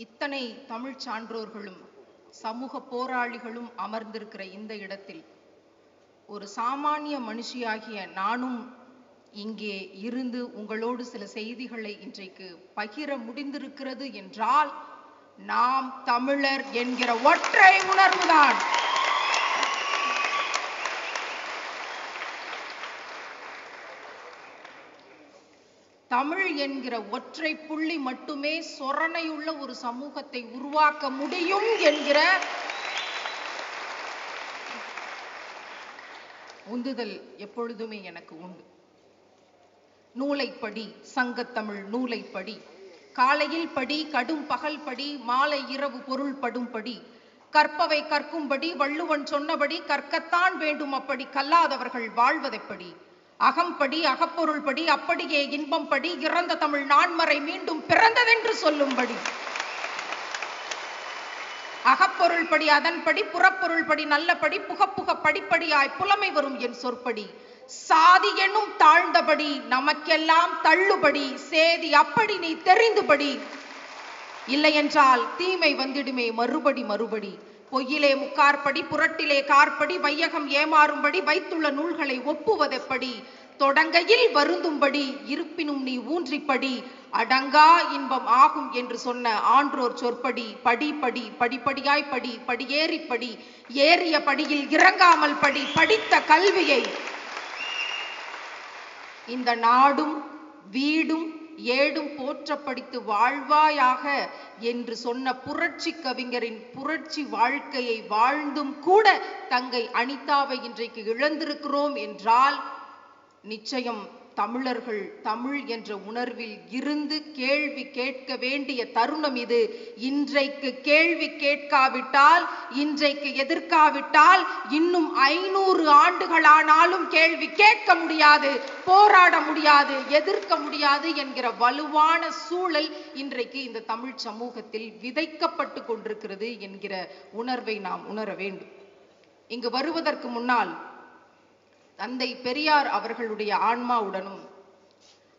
இத்தனை தமிழ் சான்றோர்களும் சமூக போராளிகளும் அமர்ந்திருக்கிற இந்த இடத்தில் ஒரு சாமானிய மனுஷியாகிய நானும் இங்கே இருந்து உங்களோடு சில செய்திகளை இன்றைக்கு பகிர முடிந்திருக்கிறது என்றால் நாம் தமிழர் என்கிற ஒற்றை உணர்வுதான். தமிழ் என்கிற ஒற்றை புள்ளி மட்டுமே சொரணையுள்ள ஒரு சமூகத்தை உருவாக்க முடியும் என்கிற உந்துதல் எப்பொழுதுமே எனக்கு உண்டு. நூலைப்படி சங்கத்தமிழ் நூலைப்படி காலையில் படி கடும் பகல் படி மாலை இரவு பொருள் படும்படி கற்பவை கற்கும்படி வள்ளுவன் சொன்னபடி கற்கத்தான் வேண்டும் அப்படி கல்லாதவர்கள் வாழ்வதைப்படி அகம்படி அகப்பொருள் படி அப்படியே இன்பம் படி இறந்த தமிழ் நான்மறை மீண்டும் பிறந்ததென்று சொல்லும்படி. அகப்பொருள் படி அதன்படி புறப்பொருள் படி நல்லபடி புகப்புக படிப்படியாய் புலமை வரும் என் சொற்படி. சாதி எனும் தாழ்ந்தபடி நமக்கெல்லாம் தள்ளுபடி சேதி அப்படி நீ தெரிந்துபடி. இல்லையென்றால் தீமை வந்திடுமே மறுபடி மறுபடி. பொய்யிலே முக்கார்படி புரட்டிலே கார்படி வையகம் ஏமாறும்படி வைத்துள்ள நூல்களை ஒப்புவதெப்படி? தொடங்கையில் வருந்தும்படி இருப்பினும் நீ ஊன்றிப்படி. அடங்கா இன்பம் ஆகும் என்று சொன்ன ஆன்றோர் சொற்படி படி படி படிப்படியாய் படி படியேறி படி ஏறிய படியில் இறங்காமல் படி படித்த கல்வியை. இந்த நாடும் வீடும் ஏடும் போற்ற படித்து வாழ்வாயாக என்று சொன்ன புரட்சி கவிஞரின் புரட்சி வாழ்க்கையை வாழ்ந்தும் கூட தங்கை அனிதாவை இன்றைக்கு இழந்திருக்கிறோம் என்றால் நிச்சயம் தமிழர்கள் தமிழ் என்ற உணர்வில் இருந்து கேள்வி கேட்க வேண்டிய தருணம் இது. இன்றைக்கு கேள்வி கேட்காவிட்டால் இன்றைக்கு எதிர்க்காவிட்டால் இன்னும் ஐநூறு ஆண்டுகளானாலும் கேள்வி கேட்க முடியாது போராட முடியாது எதிர்க்க முடியாது என்கிற வலுவான சூழல் இன்றைக்கு இந்த தமிழ் சமூகத்தில் விதைக்கப்பட்டு கொண்டிருக்கிறது என்கிற உணர்வை நாம் உணர வேண்டும். இங்கு வருவதற்கு முன்னால் தந்தை பெரியார் அவர்களுடைய ஆன்மாவுடனும்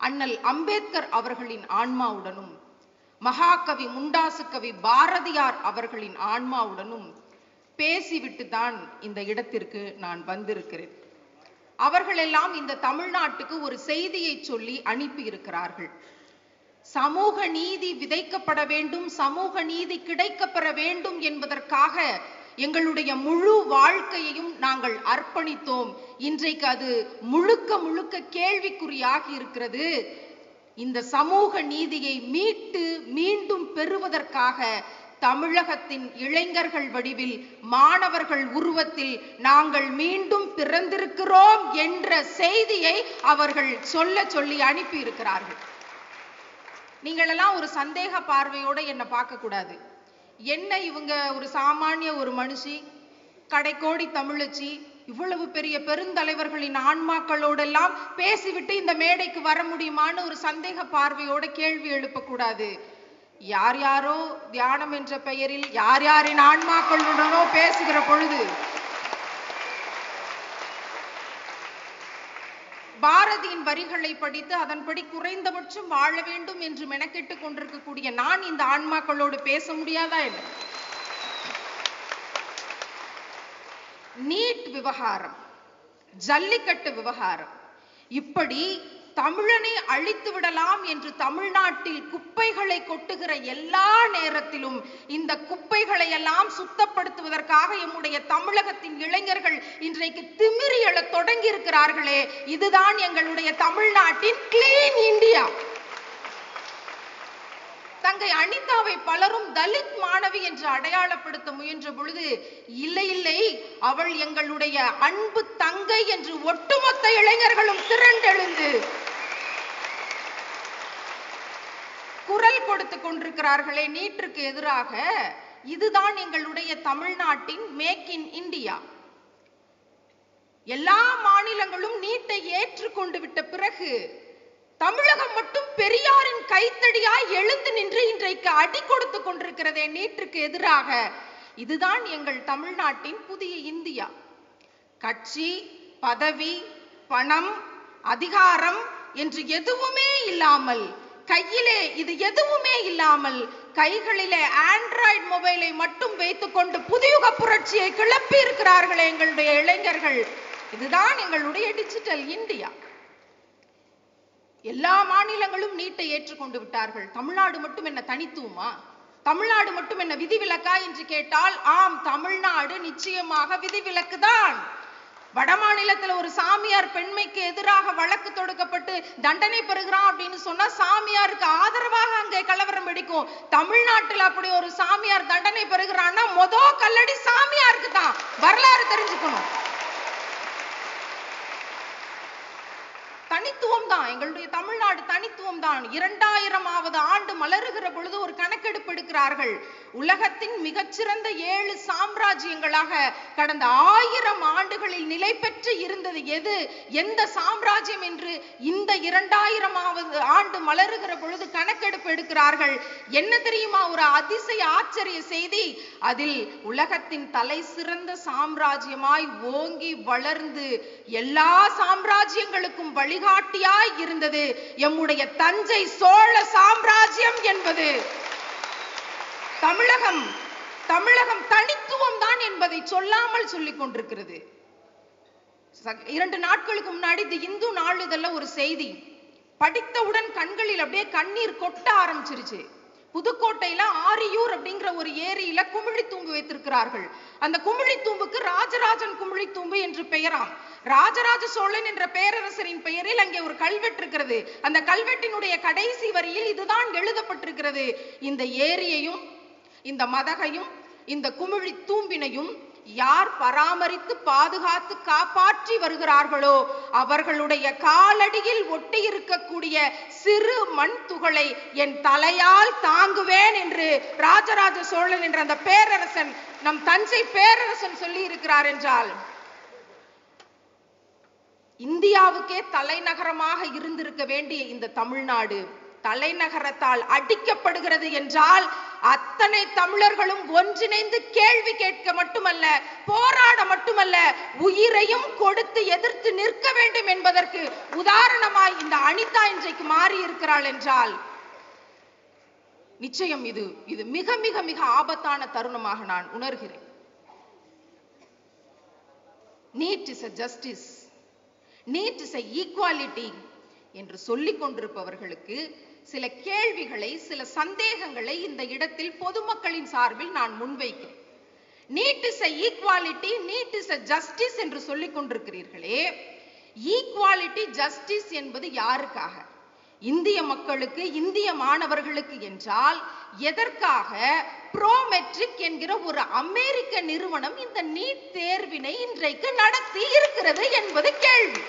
அண்ணல் அம்பேத்கர் அவர்களின் ஆன்மாவுடனும் மகாகவி முண்டாசு கவி பாரதியார் அவர்களின் ஆன்மாவுடனும் பேசிவிட்டு தான் இந்த இடத்திற்கு நான் வந்திருக்கிறேன். அவர்களெல்லாம் இந்த தமிழ்நாட்டுக்கு ஒரு செய்தியை சொல்லி அனுப்பி இருக்கிறார்கள் சமூக நீதி விதைக்கப்பட வேண்டும் சமூக நீதி கிடைக்கப்பெற வேண்டும் என்பதற்காக எங்களுடைய முழு வாழ்க்கையையும் நாங்கள் அர்ப்பணித்தோம். இன்றைக்கு அது முழுக்க முழுக்க கேள்விக்குறியாகி இருக்கிறது. இந்த சமூக நீதியை மீட்டு மீண்டும் பெறுவதற்காக தமிழகத்தின் இளைஞர்கள் வடிவில் மாணவர்கள் உருவத்தில் நாங்கள் மீண்டும் பிறந்திருக்கிறோம் என்ற செய்தியை அவர்கள் சொல்ல சொல்லி அனுப்பி இருக்கிறார்கள் நீங்களெல்லாம் ஒரு சந்தேக பார்வையோட என்னை பார்க்க கூடாது என்ன இவங்க ஒரு சாமானிய ஒரு மனுஷி கடைக்கோடி தமிழச்சி இவ்வளவு பெரிய பெருந்தலைவர்களின் ஆன்மாக்களோடெல்லாம் பேசிவிட்டு இந்த மேடைக்கு வர முடியுமான்னு ஒரு சந்தேக பார்வையோட கேள்வி எழுப்பக்கூடாது. யார் யாரோ தியானம் என்ற பெயரில் யார் யாரின் ஆன்மாக்களுடனோ பேசுகிற பொழுது பாரதியின் வரிகளை படித்து அதன்படி குறைந்தபட்சம் வாழ வேண்டும் என்று மெனக்கெட்டு கொண்டிருக்கக்கூடிய நான் இந்த ஆன்மாக்களோடு பேச முடியாதா என்ன? நீட் விவகாரம் ஜல்லிக்கட்டு விவகாரம். இப்படி தமிழனை அழித்து விடலாம் என்று தமிழ்நாட்டில் குப்பைகளை கொட்டுகிற எல்லா நேரத்திலும் இந்த குப்பைகளை எல்லாம் சுத்தப்படுத்துவதற்காக எம்முடைய தமிழகத்தின் இளைஞர்கள் இன்றைக்கு திமிரி எழ தொடங்கி இருக்கிறார்களே இதுதான் எங்களுடைய தமிழ்நாட்டின் கிளீன் இந்தியா தங்கை அனிதாவை பலரும் தலித் மாணவி என்று அடையாளப்படுத்த முயன்ற பொழுது இல்லை இல்லை அவள் எங்களுடைய அன்பு தங்கை என்று ஒட்டுமொத்த இளைஞர்களும் திரண்டெழுந்து குரல் கொடுத்து கொண்டிருக்கிறார்களே நீட்டிற்கு எதிராக இதுதான் எங்களுடைய தமிழ்நாட்டின் மேக் இன் இந்தியா எல்லா மாநிலங்களும் நீட்டை ஏற்றுக்கொண்டு விட்ட பிறகு தமிழகம் மட்டும் பெரியாரின் கைத்தடியாய் எழுந்து நின்று இன்றைக்கு அடி கொடுத்து கொண்டிருக்கிறதே நீட்டுக்கு எதிராக. இதுதான் எங்கள் தமிழ்நாட்டின் புதிய இந்தியா. கட்சி பதவி பணம் அதிகாரம் என்று எதுவுமே இல்லாமல் கையிலே இது எதுவுமே இல்லாமல் கைகளிலே ஆண்ட்ராய்டு மொபைலை மட்டும் வைத்துக்கொண்டு புதியுக புரட்சியை கிளப்பி இருக்கிறார்களே எங்களுடைய இளைஞர்கள். இதுதான் எங்களுடைய டிஜிட்டல் இந்தியா எல்லா மாநிலங்களும் நீட்டை ஏற்றுக்கொண்டு விட்டார்கள். தமிழ்நாடு மட்டும் என்ன தனித்துவமா? தமிழ்நாடு மட்டும் என்ன விதிவிலக்கா என்று கேட்டால் ஆம் தமிழ்நாடு நிச்சயமாக விதிவிலக்கு தான் வடமாநிலத்துல ஒரு சாமியார் பெண்மைக்கு எதிராக வழக்கு தொடுக்கப்பட்டு தண்டனை பெறுகிறான் அப்படின்னு சொன்னா சாமியாருக்கு ஆதரவாக அங்கே கலவரம் வெடிக்கும். தமிழ்நாட்டில் அப்படி ஒரு சாமியார் தண்டனை பெறுகிறான்னா மொத கல்லடி சாமியாருக்கு தான். வரலாறு தெரிஞ்சுக்கணும். தனித்துவம் தான். எங்களுடைய தமிழ்நாடு தனித்துவம் தான். இரண்டாயிரமாவது ஆண்டு மலருகிற பொழுது ஒரு கணக்கெடுப்பு எடுக்கிறார்கள். உலகத்தின் மிகச்சிறந்த ஏழு சாம்ராஜ்யங்களாக கடந்த ஆயிரம் ஆண்டுகளில் நிலை பெற்று இருந்தது எது? எந்த சாம்ராஜ்யம் என்று இந்த இரண்டாயிரமாவது ஆண்டு மலருகிற பொழுது கணக்கெடுப்பு எடுக்கிறார்கள். என்ன தெரியுமா? ஒரு அதிசய ஆச்சரிய செய்தி. அதில் உலகத்தின் தலை சிறந்த சாம்ராஜ்யமாய் ஓங்கி வளர்ந்து எல்லா சாம்ராஜ்யங்களுக்கும் வழிகாட்டியாய் இருந்தது. எம்முடைய தஞ்சை சோழ சாம்ராஜ்யம் என்பது. தமிழகம் தமிழகம் தனித்துவம் தான் என்பதை சொல்லாமல் சொல்லிக் கொண்டிருக்கிறது. இரண்டு நாட்களுக்கு முன்னாடி தி இந்து நாளிதழ்ல ஒரு செய்தி. படித்தவுடன் கண்களில் அப்படியே கண்ணீர் கொட்ட ஆரம்பிச்சிருச்சு. புதுக்கோட்டையில ஆரியூர் அப்படிங்கிற ஒரு ஏரியில குமிழி தூம்பு வைத்திருக்கிறார்கள். அந்த குமிழி தூம்புக்கு ராஜராஜன் குமிழி தூம்பு என்று பெயராம். ராஜராஜ சோழன் என்ற பேரரசரின் பெயரில் அங்கே ஒரு கல்வெட்டு இருக்கிறது. அந்த கல்வெட்டினுடைய கடைசி வரியில் இதுதான் எழுதப்பட்டிருக்கிறது. இந்த ஏரியையும் இந்த மதகையும் இந்த குமிழி தூம்பினையும் யார் பராமரித்து பாதுகாத்து காப்பாற்றி வருகிறார்களோ அவர்களுடைய காலடியில் ஒட்டி இருக்கக்கூடிய சிறு மண் துகளை என் தலையால் தாங்குவேன் என்று ராஜராஜ சோழன் என்ற அந்த பேரரசன் நம் தஞ்சை பேரரசன் சொல்லி இருக்கிறார் என்றால் இந்தியாவுக்கே தலைநகரமாக இருந்திருக்க வேண்டிய இந்த தமிழ்நாடு தலைநகரத்தால் அடிக்கப்படுகிறது என்றால் அத்தனை தமிழர்களும் ஒன்றிணைந்து கேள்வி கேட்க மட்டுமல்ல போராட மட்டுமல்ல உயிரையும் கொடுத்து எதிர்த்து நிற்க வேண்டும் என்பதற்கு உதாரணமாய் இந்த அனிதா இன்றைக்கு மாறி இருக்கிறாள் என்றால் நிச்சயம் இது இது மிக மிக மிக ஆபத்தான தருணமாக நான் உணர்கிறேன். NEET is a justice NEET is a equality என்று சொல்லிக் கொண்டிருப்பவர்களுக்கு சில கேள்விகளை சில சந்தேகங்களை இந்த இடத்தில் பொதுமக்களின் சார்பில் நான் முன்வைக்கிறேன். NEET is a NEET is a justice என்று சொல்லிக் கொண்டிருக்கிறீர்களே ஈக்குவாலிட்டி ஜஸ்டிஸ் என்பது யாருக்காக? இந்திய மக்களுக்கு இந்திய மாணவர்களுக்கு என்றால் எதற்காக? ப்ரோமெட்ரிக் என்கிற ஒரு அமெரிக்க நிறுவனம் இந்த நீட் தேர்வினை இன்றைக்கு நடத்தி இருக்கிறது என்பது கேள்வி.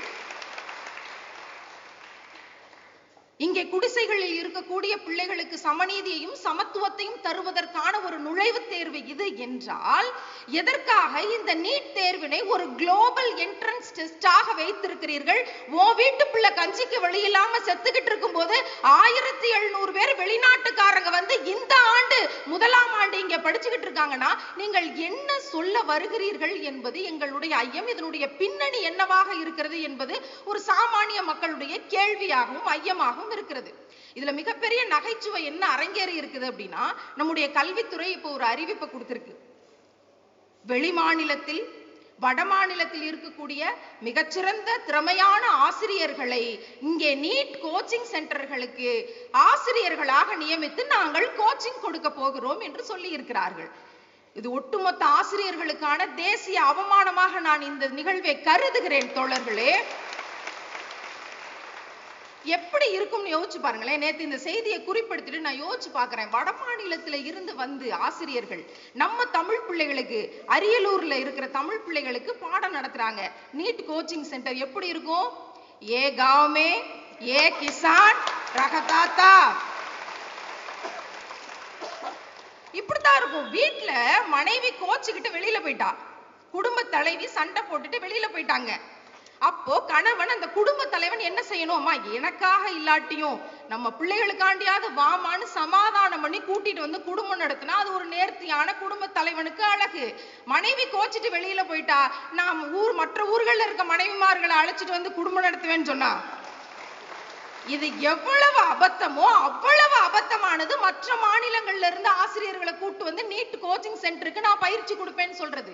இங்கே குடிசைகளில் இருக்கக்கூடிய பிள்ளைகளுக்கு சமநீதியையும் சமத்துவத்தையும் தருவதற்கான ஒரு நுழைவுத் தேர்வு இது என்றால் எதற்காக இந்த நீட் தேர்வினை ஒரு குளோபல் என்ட்ரன்ஸ் டெஸ்டாக வைத்திருக்கிறீர்கள்? ஓ வீட்டு பிள்ளை கஞ்சிக்கு வெளியில்லாம செத்துக்கிட்டு இருக்கும் போது ஆயிரத்தி எழுநூறு பேர் வெளிநாட்டுக்காரங்க வந்து இந்த ஆண்டு முதலாம் ஆண்டு இங்க படிச்சுக்கிட்டு இருக்காங்கன்னா நீங்கள் என்ன சொல்ல வருகிறீர்கள் என்பது எங்களுடைய ஐயம். இதனுடைய பின்னணி என்னவாக இருக்கிறது என்பது ஒரு சாமானிய மக்களுடைய கேள்வியாகவும் ஐயமாகவும் இருக்கிறது இதுல மிகப்பெரிய நகைச்சுவை என்ன அரங்கேறி இருக்குது அப்படின்னா நம்முடைய கல்வித்துறை இப்போ ஒரு அறிவிப்பை கொடுத்திருக்கு. வெளி மாநிலத்தில் வட மாநிலத்தில் இருக்கக்கூடிய மிகச்சிறந்த திறமையான ஆசிரியர்களை இங்கே நீட் கோச்சிங் சென்டர்களுக்கு ஆசிரியர்களாக நியமித்து நாங்கள் கோச்சிங் கொடுக்க போகிறோம் என்று சொல்லி இருக்கிறார்கள் இது ஒட்டுமொத்த ஆசிரியர்களுக்கான தேசிய அவமானமாக நான் இந்த நிகழ்வை கருதுகிறேன் தோழர்களே. எப்படி இருக்கும்னு யோசிச்சு பாருங்களேன். நேத்து இந்த செய்தியை குறிப்பிடுத்திட்டு நான் யோசிச்சு பார்க்குறேன். வட மாநிலத்தில் இருந்து வந்து ஆசிரியர்கள் நம்ம தமிழ் பிள்ளைகளுக்கு அரியலூர்ல இருக்கிற தமிழ் பிள்ளைகளுக்கு பாடம் நடத்துறாங்க. நீட் கோச்சிங் சென்டர் எப்படி இருக்கும்? ஏ காவ்மே ஏ கிசான் ரகதாத்தா. இப்படித்தான் இருக்கும். வீட்டுல மனைவி கோச்சுக்கிட்டு வெளியில போயிட்டா. குடும்ப தலைவி சண்டை போட்டுட்டு வெளியில போயிட்டாங்க. அப்போ கணவன் அந்த குடும்ப தலைவன் என்ன செய்யணும்மா? எனக்காக இல்லாட்டியும் நம்ம பிள்ளைகளுக்காண்டியாவது வாமான்னு சமாதானம் பண்ணி கூட்டிட்டு வந்து குடும்பம் நடத்தினா அது ஒரு நேர்த்தியான குடும்ப தலைவனுக்கு அழகு. மனைவி கோச்சிட்டு வெளியில போயிட்டா நாம் ஊர் மற்ற ஊர்கள்ல இருக்க மனைவிமார்களை அழைச்சிட்டு வந்து குடும்பம் நடத்துவேன்னு சொன்னா இது எவ்வளவு அபத்தமோ அவ்வளவு அபத்தமானது மற்ற மாநிலங்கள்ல இருந்து ஆசிரியர்களை கூட்டு வந்து நீட் கோச்சிங் சென்டருக்கு நான் பயிற்சி கொடுப்பேன்னு சொல்றது.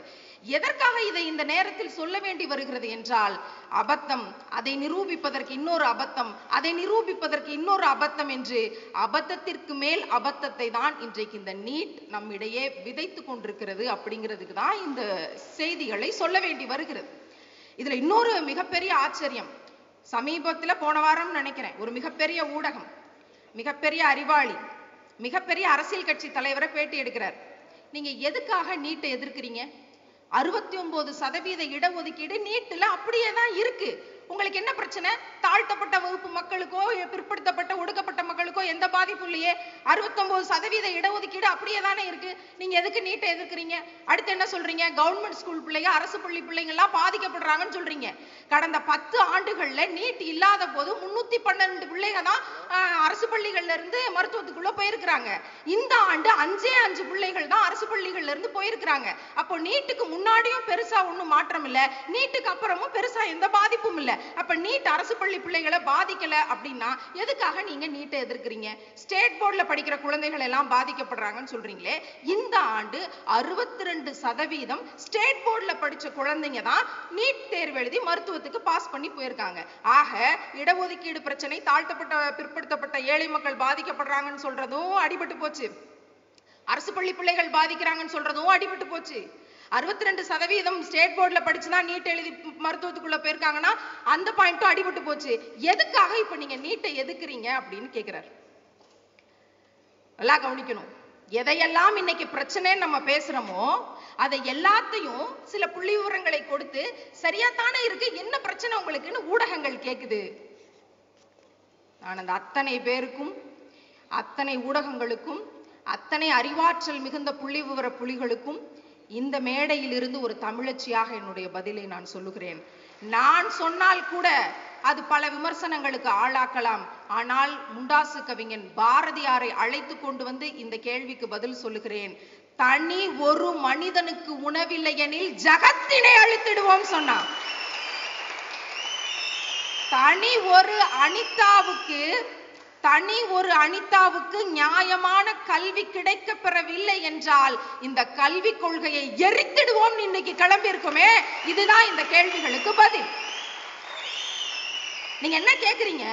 எதற்காக இதை இந்த நேரத்தில் சொல்ல வேண்டி வருகிறது என்றால் அபத்தம் அதை நிரூபிப்பதற்கு இன்னொரு அபத்தம் அதை நிரூபிப்பதற்கு இன்னொரு அபத்தம் என்று அபத்தத்திற்கு மேல் அபத்தத்தை தான் இன்றைக்கு இந்த நீட் நம்மிடையே விதைத்து கொண்டிருக்கிறது அப்படிங்கிறதுக்கு தான் இந்த செய்திகளை சொல்ல வேண்டி வருகிறது. இதுல இன்னொரு மிகப்பெரிய ஆச்சரியம். சமீபத்துல போன வாரம் நினைக்கிறேன். ஒரு மிகப்பெரிய ஊடகம் மிகப்பெரிய அறிவாளி மிகப்பெரிய அரசியல் கட்சி தலைவரை பேட்டி எடுக்கிறார். நீங்க எதுக்காக நீட்டை எதிர்க்கிறீங்க? அறுபத்தி ஒன்பது சதவீத இடஒதுக்கீடு நீட்டில் அப்படியே தான் இருக்கு. உங்களுக்கு என்ன பிரச்சனை? தாழ்த்தப்பட்ட வகுப்பு மக்களுக்கோ பிற்படுத்தப்பட்ட ஒடுக்கப்பட்ட மக்களுக்கோ எந்த பாதிப்பும் இல்லையே. அறுபத்தொன்பது சதவீத இடஒதுக்கீடு அப்படியே தானே இருக்கு. நீங்க எதுக்கு நீட்டை எதிர்க்கிறீங்க? அடுத்து என்ன சொல்றீங்க? கவர்மெண்ட் ஸ்கூல் பிள்ளைங்க அரசு பள்ளி பிள்ளைங்க எல்லாம் பாதிக்கப்படுறாங்கன்னு சொல்றீங்க. கடந்த பத்து ஆண்டுகள்ல நீட் இல்லாத போது முன்னூத்தி பன்னெண்டு பிள்ளைங்க தான் அரசு பள்ளிகள்ல இருந்து மருத்துவத்துக்குள்ள போயிருக்கிறாங்க. இந்த ஆண்டு அஞ்சே அஞ்சு பிள்ளைகள் தான் அரசு பள்ளிகள்ல இருந்து போயிருக்கிறாங்க. அப்போ நீட்டுக்கு முன்னாடியும் பெருசா ஒண்ணும் மாற்றம் இல்லை. நீட்டுக்கு அப்புறமும் பெருசா எந்த பாதிப்பும் இல்லை. அப்ப நீட் அரசு பள்ளி பிள்ளைகளை பாதிக்கல அப்படின்னா எதுக்காக நீங்க நீட்டை எதிர்க்கிறீங்க? ஸ்டேட் போர்டில் படிக்கிற குழந்தைகள் எல்லாம் பாதிக்கப்படுறாங்கன்னு சொல்றீங்களே இந்த ஆண்டு அறுபத்தி ரெண்டு சதவீதம் ஸ்டேட் போர்டில் படிச்ச குழந்தைங்க தான் நீட் தேர்வு எழுதி மருத்துவத்துக்கு பாஸ் பண்ணி போயிருக்காங்க. ஆக இடஒதுக்கீடு பிரச்சனை தாழ்த்தப்பட்ட பிற்படுத்தப்பட்ட ஏழை மக்கள் பாதிக்கப்படுறாங்கன்னு சொல்றதும் அடிபட்டு போச்சு. அரசு பள்ளி பிள்ளைகள் பாதிக்கிறாங்கன்னு சொல்றதும் அடிபட்டு போச்சு. அறுபத்தி ரெண்டு சதவீதம் ஸ்டேட் போர்டுல படிச்சுதான் நீட் எழுதி மருத்துவத்துக்குள்ள போயிருக்காங்கன்னா அந்த பாயிண்ட்டும் அடிபட்டு போச்சு. எதுக்காக இப்ப நீங்க நீட்டை எதுக்குறீங்க அப்படின்னு கேக்குறாரு. நல்லா கவனிக்கணும். எதையெல்லாம் இன்னைக்கு பிரச்சனைன்னு நம்ம பேசுறோமோ அதை எல்லாத்தையும் சில புள்ளி விவரங்களை கொடுத்து சரியா தானே இருக்கு என்ன பிரச்சனை உங்களுக்குன்னு ஊடகங்கள் கேக்குது. நான் அந்த அத்தனை பேருக்கும் அத்தனை ஊடகங்களுக்கும் அத்தனை அறிவாற்றல் மிகுந்த புள்ளி விவர புலிகளுக்கும் இந்த மேடையில் இருந்து ஒரு தமிழச்சியாக என்னுடைய பதிலை நான் சொல்லுகிறேன். நான் சொன்னால் கூட அது பல விமர்சனங்களுக்கு ஆளாக்கலாம். ஆனால் முண்டாசு கவிஞன் பாரதியாரை அழைத்து கொண்டு வந்து இந்த கேள்விக்கு பதில் சொல்லுகிறேன். தனி ஒரு மனிதனுக்கு உணவில்லை எனில் ஜகத்தினை அழித்திடுவோம் சொன்னான். தனி ஒரு அனிதாவுக்கு தனி ஒரு அனிதாவுக்கு நியாயமான கல்வி கிடைக்க பெறவில்லை என்றால் இந்த கல்வி கொள்கையை எரித்திடுவோம் இன்னைக்கு கிளம்பி இருக்குமே இதுதான் இந்த கேள்விகளுக்கு பதில். நீங்க என்ன கேக்குறீங்க?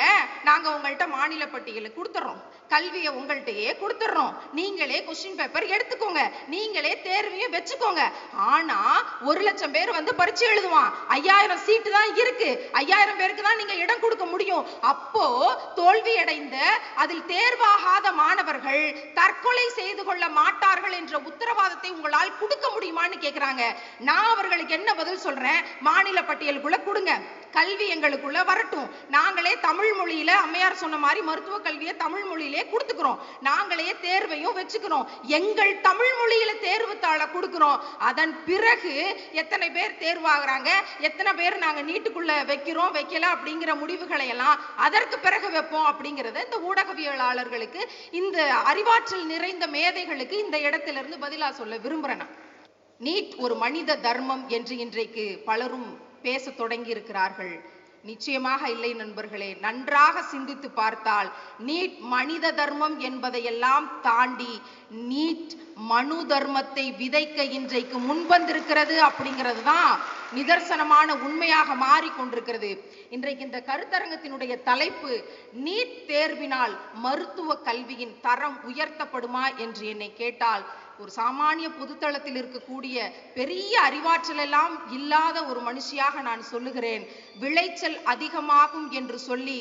நாங்க உங்கள்கிட்ட மாநில பட்டியலை கொடுத்துறோம். கல்வியை உங்கள்ட்டயே கொடுத்துட்றோம். நீங்களே கொஸ்டின் பேப்பர் எடுத்துக்கோங்க. நீங்களே தேர்வையும் வச்சுக்கோங்க. ஆனா ஒரு லட்சம் பேர் வந்து பரீட்சை எழுதுவான். ஐயாயிரம் சீட்டு தான் இருக்கு. ஐயாயிரம் பேருக்கு தான் நீங்க இடம் கொடுக்க முடியும். அப்போ தோல்வி அடைந்த அதில் தேர்வாகாத மாணவர்கள் தற்கொலை செய்து கொள்ள மாட்டார்கள் என்ற உத்தரவாதத்தை உங்களால் கொடுக்க முடியுமான்னு கேக்குறாங்க. நான் அவர்களுக்கு என்ன பதில் சொல்றேன்? மாநில பட்டியலுக்குள்ள கொடுங்க. கல்வி எங்களுக்குள்ள வரட்டும். நாங்களே தமிழ் மொழியில அம்மையார் சொன்ன மாதிரி மருத்துவ கல்வியை தமிழ் மொழியிலே கொடுத்துக்கிறோம். நாங்களே தேர்வையும் வச்சுக்கிறோம். எங்கள் தமிழ் மொழியில தேர்வு தாளை கொடுக்கிறோம். அதன் பிறகு எத்தனை பேர் தேர்வாகிறாங்க? எத்தனை பேர் நாங்க நீட்டுக்குள்ள வைக்கிறோம் வைக்கல அப்படிங்கிற முடிவுகளை எல்லாம் அதற்கு பிறகு வைப்போம் அப்படிங்கறத இந்த ஊடகவியலாளர்களுக்கு இந்த அறிவாற்றல் நிறைந்த மேதைகளுக்கு இந்த இடத்துல இருந்து பதிலா சொல்ல விரும்புறேன் நீட் ஒரு மனித தர்மம் என்று இன்றைக்கு பலரும் பேச தொடங்கி இருக்கிறார்கள் நிச்சயமாக இல்லை நண்பர்களே நன்றாக சிந்தித்து பார்த்தால் நீட் மனித தர்மம் என்பதையெல்லாம் தாண்டி நீட் மனு தர்மத்தை விதைக்க இன்றைக்கு முன்வந்திருக்கிறது அப்படிங்கிறது தான் நிதர்சனமான உண்மையாக மாறிக்கொண்டிருக்கிறது. இன்றைக்கு இந்த கருத்தரங்கத்தினுடைய தலைப்பு நீட் தேர்வினால் மருத்துவ கல்வியின் தரம் உயர்த்தப்படுமா என்று என்னை கேட்டால் ஒரு சாமானிய பொதுத்தளத்தில் இருக்கக்கூடிய பெரிய அறிவாற்றல் எல்லாம் இல்லாத ஒரு மனுஷியாக நான் சொல்லுகிறேன். விளைச்சல் அதிகமாகும் என்று சொல்லி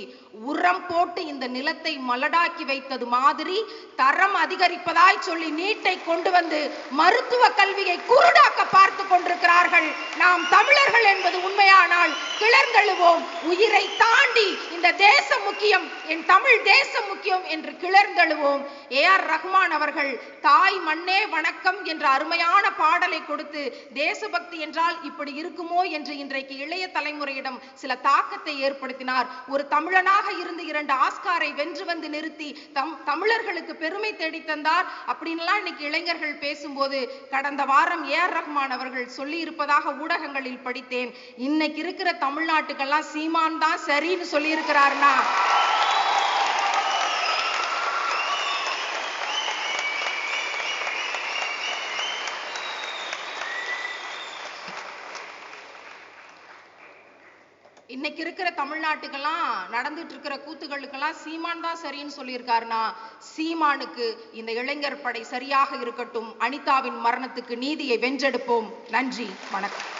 உரம் போட்டு இந்த நிலத்தை மலடாக்கி வைத்தது மாதிரி தரம் அதிகரிப்பதாய் சொல்லி நீட்டை கொண்டு வந்து மருத்துவ கல்வியை குருடாக்க பார்த்து கொண்டிருக்கிறார்கள். நாம் தமிழர்கள் என்பது உண்மையானால் கிளர்ந்தெழுவோம். உயிரை தாண்டி இந்த தேசம் முக்கியம் என் தமிழ் தேசம் முக்கியம் என்று கிளர்ந்தெழுவோம். ஏ ஆர் ரஹ்மான் அவர்கள் தாய் மண்ணே வணக்கம் என்ற அருமையான பாடலை கொடுத்து தேசபக்தி என்றால் இப்படி இருக்குமோ என்று இன்றைக்கு இளைய தலைமுறையிடம் சில தாக்கத்தை ஏற்படுத்தினார். ஒரு தமிழனாக இருந்து இரண்டு ஆஸ்காரை வென்று வந்து நிறுத்தி தம் தமிழர்களுக்கு பெருமை தேடி தந்தார். அப்படின்லாம் இன்னைக்கு இளைஞர்கள் பேசும்போது கடந்த வாரம் ஏ ஆர் ரஹ்மான் அவர்கள் சொல்லி இருப்பதாக ஊடகங்களில் படித்தேன். இன்னைக்கு இருக்கிற தமிழ்நாட்டுக்கெல்லாம் சீமான் தான் சரின்னு சொல்லி இருக்கிறாருன்னா இன்னைக்கு இருக்கிற தமிழ்நாட்டுக்கெல்லாம் நடந்துட்டு இருக்கிற கூத்துகளுக்கெல்லாம் சீமான் தான் சரின்னு சொல்லியிருக்காருன்னா சீமானுக்கு இந்த இளைஞர் படை சரியாக இருக்கட்டும். அனிதாவின் மரணத்துக்கு நீதியை வென்றெடுப்போம். நன்றி வணக்கம்.